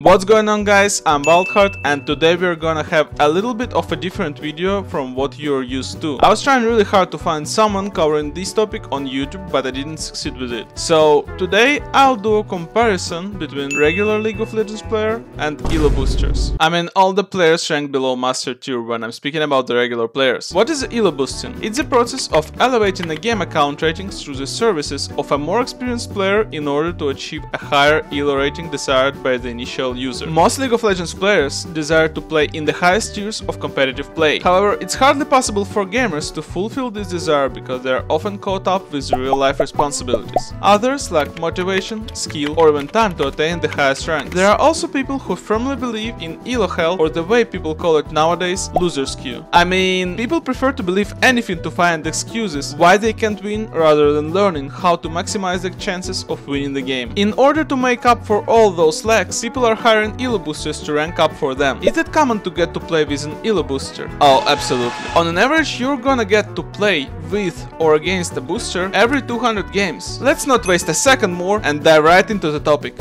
What's going on guys, I'm Wildheart and today we're gonna have a little bit of a different video from what you're used to. I was trying really hard to find someone covering this topic on YouTube but I didn't succeed with it. So today I'll do a comparison between regular League of Legends player and elo boosters. I mean all the players ranked below master tier when I'm speaking about the regular players. What is elo boosting? It's a process of elevating a game account ratings through the services of a more experienced player in order to achieve a higher elo rating desired by the initial user. Most League of Legends players desire to play in the highest tiers of competitive play. However, it's hardly possible for gamers to fulfill this desire because they are often caught up with real-life responsibilities. Others lack motivation, skill, or even time to attain the highest rank. There are also people who firmly believe in elo hell or the way people call it nowadays, loser's queue. I mean, people prefer to believe anything to find excuses why they can't win rather than learning how to maximize the chances of winning the game. In order to make up for all those lacks, people are hiring elo boosters to rank up for them. Is it common to get to play with an elo booster? Oh, absolutely. On an average, you're gonna get to play with or against a booster every 200 games. Let's not waste a second more and dive right into the topic.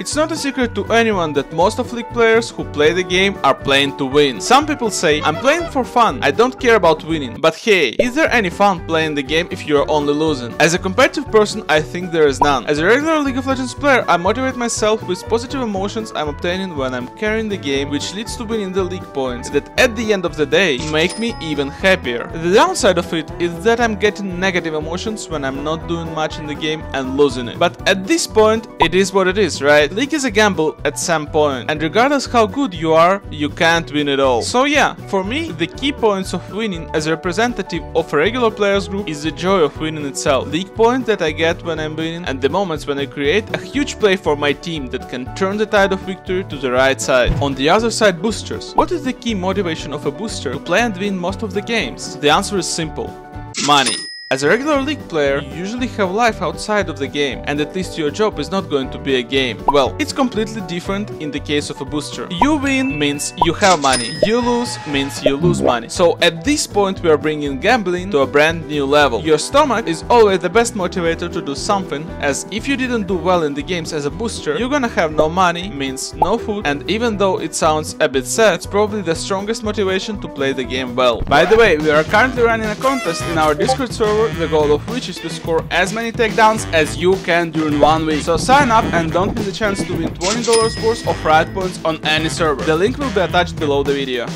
It's not a secret to anyone that most of League players who play the game are playing to win. Some people say, I'm playing for fun, I don't care about winning. But hey, is there any fun playing the game if you're only losing? As a competitive person, I think there is none. As a regular League of Legends player, I motivate myself with positive emotions I'm obtaining when I'm carrying the game, which leads to winning the league points that at the end of the day make me even happier. The downside of it is that I'm getting negative emotions when I'm not doing much in the game and losing it. But at this point, it is what it is, right? League is a gamble at some point, and regardless how good you are, you can't win it all. So yeah, for me, the key points of winning as a representative of a regular players group is the joy of winning itself, league points that I get when I'm winning, and the moments when I create a huge play for my team that can turn the tide of victory to the right side. On the other side, boosters. What is the key motivation of a booster to play and win most of the games? The answer is simple. Money. As a regular league player, you usually have life outside of the game, and at least your job is not going to be a game. Well, it's completely different in the case of a booster. You win means you have money, you lose means you lose money. So at this point we are bringing gambling to a brand new level. Your stomach is always the best motivator to do something, as if you didn't do well in the games as a booster, you're gonna have no money, means no food, and even though it sounds a bit sad, it's probably the strongest motivation to play the game well. By the way, we are currently running a contest in our Discord server the goal of which is to score as many takedowns as you can during one week. So sign up and don't miss the chance to win $20 worth of Riot points on any server. The link will be attached below the video.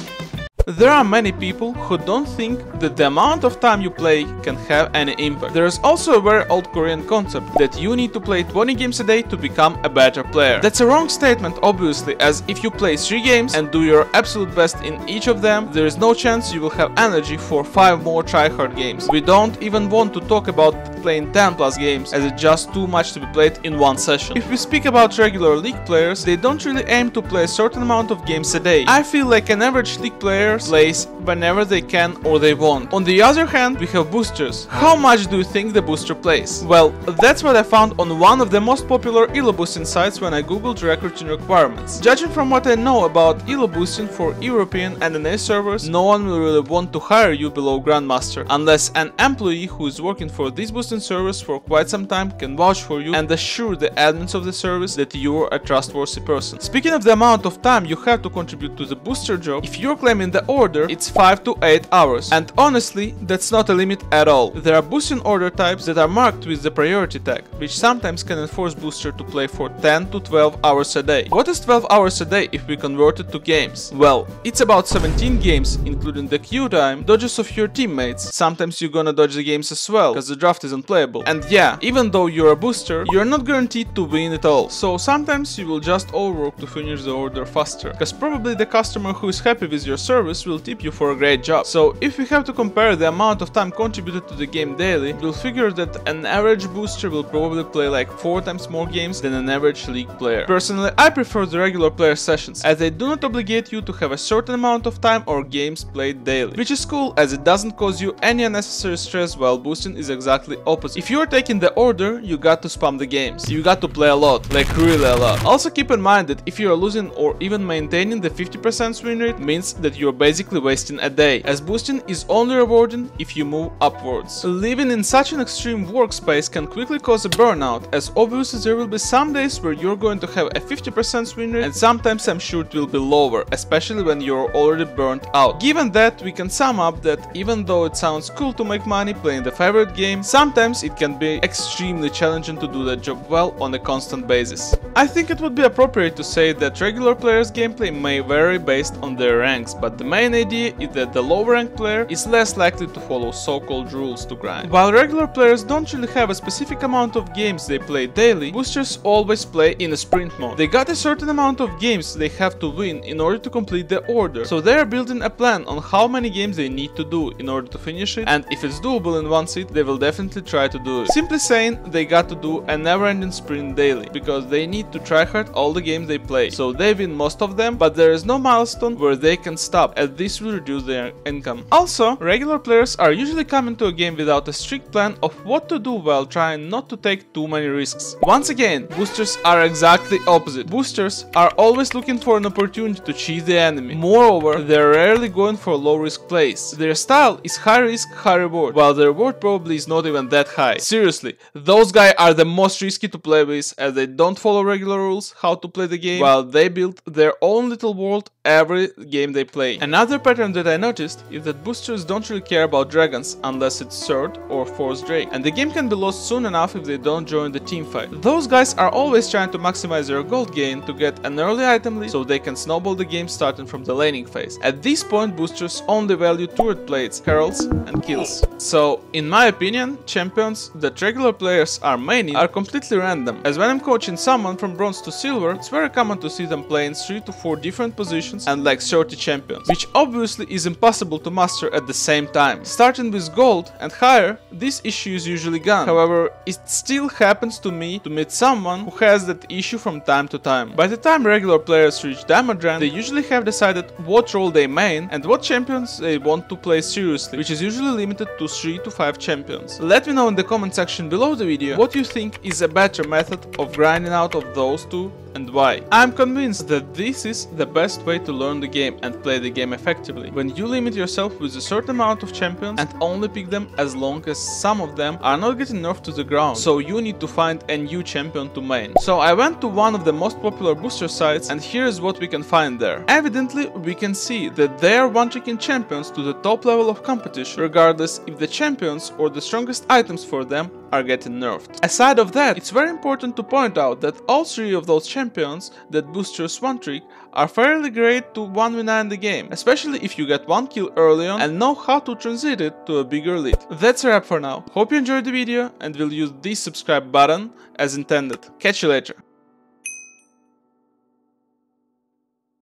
There are many people who don't think that the amount of time you play can have any impact. There is also a very old Korean concept that you need to play 20 games a day to become a better player. That's a wrong statement obviously as if you play 3 games and do your absolute best in each of them, there is no chance you will have energy for 5 more tryhard games. We don't even want to talk about playing 10 plus games as it's just too much to be played in one session. If we speak about regular league players, they don't really aim to play a certain amount of games a day. I feel like an average league player plays whenever they can or they want. On the other hand, we have boosters. How much do you think the booster plays? Well, that's what I found on one of the most popular elo boosting sites when I googled recruiting requirements. Judging from what I know about elo boosting for European and NA servers, no one will really want to hire you below Grandmaster, unless an employee who is working for this boosting service for quite some time can vouch for you and assure the admins of the service that you are a trustworthy person. Speaking of the amount of time you have to contribute to the booster job, if you're claiming the order, it's 5 to 8 hours. And honestly, that's not a limit at all. There are boosting order types that are marked with the priority tag, which sometimes can enforce booster to play for 10 to 12 hours a day. What is 12 hours a day if we convert it to games? Well, it's about 17 games, including the queue time, dodges of your teammates. Sometimes you're gonna dodge the games as well, because the draft isn't playable. And yeah, even though you're a booster, you're not guaranteed to win it all. So sometimes you will just overwork to finish the order faster, because probably the customer who is happy with your service will tip you for a great job. So if we have to compare the amount of time contributed to the game daily, we'll figure that an average booster will probably play like 4 times more games than an average league player. Personally, I prefer the regular player sessions, as they do not obligate you to have a certain amount of time or games played daily, which is cool as it doesn't cause you any unnecessary stress while boosting is exactly opposite. If you're taking the order, you got to spam the games. You got to play a lot, like really a lot. Also keep in mind that if you are losing or even maintaining the 50% win rate means that you're basically wasting a day, as boosting is only rewarding if you move upwards. Living in such an extreme workspace can quickly cause a burnout, as obviously there will be some days where you're going to have a 50% win rate and sometimes I'm sure it will be lower, especially when you're already burnt out. Given that, we can sum up that even though it sounds cool to make money playing the favorite game, sometimes it can be extremely challenging to do that job well on a constant basis. I think it would be appropriate to say that regular players gameplay may vary based on their ranks, but the main idea is that the lower ranked player is less likely to follow so-called rules to grind. While regular players don't really have a specific amount of games they play daily, boosters always play in a sprint mode. They got a certain amount of games they have to win in order to complete the order, so they are building a plan on how many games they need to do in order to finish it, and if it's doable in one sit, they will definitely try to do it. Simply saying, they got to do a never-ending sprint daily, because they need to try hard all the games they play, so they win most of them, but there is no milestone where they can stop, as this will reduce their income. Also, regular players are usually coming to a game without a strict plan of what to do while trying not to take too many risks. Once again, boosters are exactly opposite. Boosters are always looking for an opportunity to cheat the enemy. Moreover, they're rarely going for low risk plays. Their style is high risk, high reward, while the reward probably is not even that high. Seriously, those guys are the most risky to play with as they don't follow regular rules how to play the game, while they build their own little world every game they play. Another pattern that I noticed is that boosters don't really care about dragons unless it's third or fourth drake, and the game can be lost soon enough if they don't join the team fight. Those guys are always trying to maximize their gold gain to get an early item lead so they can snowball the game starting from the laning phase. At this point boosters only value turret plates, heralds and kills. So in my opinion, champions that regular players are maining are completely random, as when I'm coaching someone from bronze to silver, it's very common to see them playing 3 to 4 different positions and like 30 champions, which obviously is impossible to master at the same time. Starting with gold and higher, this issue is usually gone. However, it still happens to me to meet someone who has that issue from time to time. By the time regular players reach diamond rank, they usually have decided what role they main and what champions they want to play seriously, which is usually limited to 3 to 5 champions. Let me know in the comment section below the video what you think is a better method of grinding out of those two and why. I'm convinced that this is the best way to learn the game and play the game effectively. When you limit yourself with a certain amount of champions and only pick them as long as some of them are not getting nerfed to the ground, so you need to find a new champion to main. So I went to one of the most popular booster sites and here's what we can find there. Evidently we can see that they are one-tricking champions to the top level of competition, regardless if the champions or the strongest items for them are getting nerfed. Aside of that, it's very important to point out that all three of those champions that boost your one trick are fairly great to 1v9 the game, especially if you get one kill early on and know how to transit it to a bigger lead. That's a wrap for now. Hope you enjoyed the video and will use this subscribe button as intended. Catch you later.